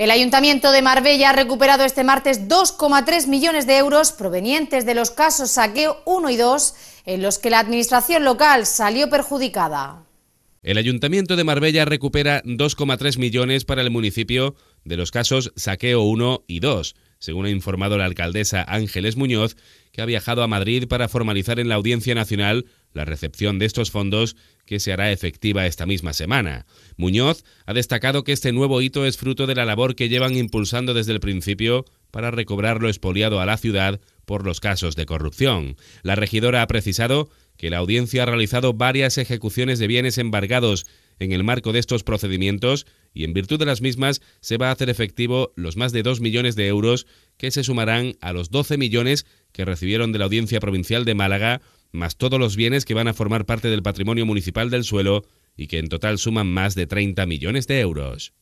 El Ayuntamiento de Marbella ha recuperado este martes 2,3 millones de euros provenientes de los casos saqueo 1 y 2 en los que la administración local salió perjudicada. El Ayuntamiento de Marbella recupera 2,3 millones para el municipio de los casos saqueo 1 y 2, según ha informado la alcaldesa Ángeles Muñoz, que ha viajado a Madrid para formalizar en la Audiencia Nacional la recepción de estos fondos que se hará efectiva esta misma semana. Muñoz ha destacado que este nuevo hito es fruto de la labor que llevan impulsando desde el principio para recobrar lo expoliado a la ciudad por los casos de corrupción. La regidora ha precisado que la audiencia ha realizado varias ejecuciones de bienes embargados en el marco de estos procedimientos y en virtud de las mismas se va a hacer efectivo los más de 2 millones de euros que se sumarán a los 12 millones que recibieron de la Audiencia Provincial de Málaga más todos los bienes que van a formar parte del patrimonio municipal del suelo y que en total suman más de 30 millones de euros.